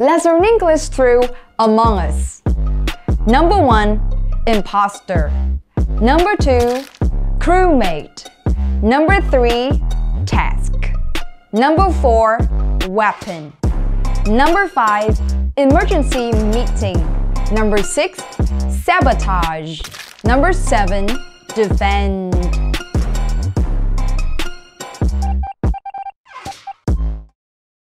Let's learn English through Among Us. Number one, imposter. Number two, crewmate. Number three, task. Number four, weapon. Number five, emergency meeting. Number six, sabotage. Number seven, defend.